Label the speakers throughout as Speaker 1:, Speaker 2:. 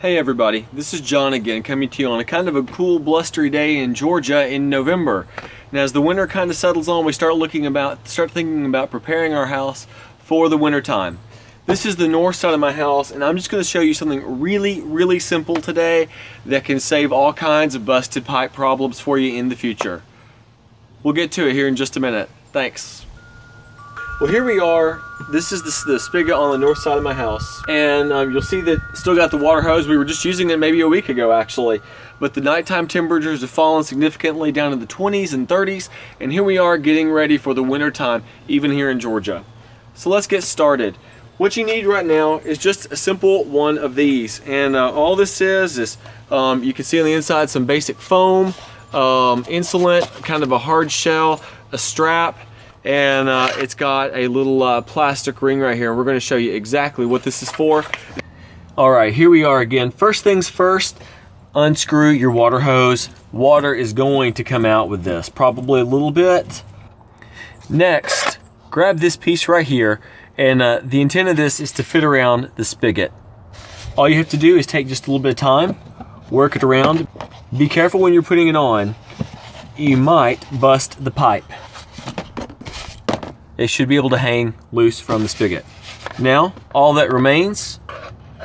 Speaker 1: Hey everybody, this is Jon again coming to you on a kind of a cool blustery day in Georgia in November. And as the winter kind of settles on, we start looking about, start thinking about preparing our house for the winter time. This is the north side of my house and I'm just going to show you something really, really simple today that can save all kinds of busted pipe problems for you in the future. We'll get to it here in just a minute. Thanks. Well, here we are. This is the, the spigot on the north side of my house. And um, you'll see that still got the water hose. We were just using it maybe a week ago, actually. But the nighttime temperatures have fallen significantly down to the 20s and 30s. And here we are getting ready for the winter time, even here in Georgia. So let's get started. What you need right now is just a simple one of these. And uh, all this is, is um, you can see on the inside some basic foam, um, kind of a hard shell, a strap, and uh, it's got a little uh, plastic ring right here we're going to show you exactly what this is for. All right, here we are again. First things first, unscrew your water hose. Water is going to come out with this, probably a little bit. Next, grab this piece right here and uh, the intent of this is to fit around the spigot. All you have to do is take just a little bit of time, work it around. Be careful when you're putting it on. You might bust the pipe it should be able to hang loose from the spigot. Now, all that remains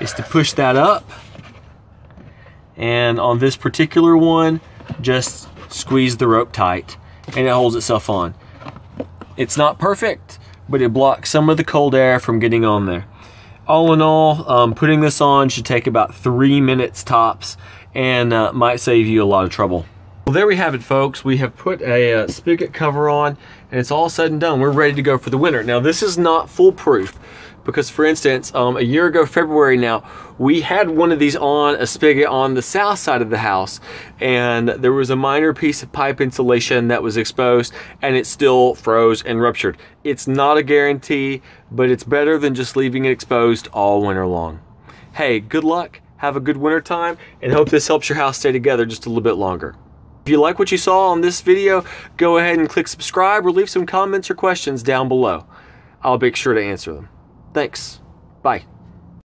Speaker 1: is to push that up. And on this particular one, just squeeze the rope tight and it holds itself on. It's not perfect, but it blocks some of the cold air from getting on there. All in all, um, putting this on should take about three minutes tops and uh, might save you a lot of trouble. Well, there we have it, folks. We have put a uh, spigot cover on, and it's all said and done. We're ready to go for the winter. Now, this is not foolproof because, for instance, um, a year ago, February now, we had one of these on a spigot on the south side of the house, and there was a minor piece of pipe insulation that was exposed, and it still froze and ruptured. It's not a guarantee, but it's better than just leaving it exposed all winter long. Hey, good luck, have a good winter time, and hope this helps your house stay together just a little bit longer. If you like what you saw on this video, go ahead and click subscribe or leave some comments or questions down below. I'll make sure to answer them. Thanks. Bye.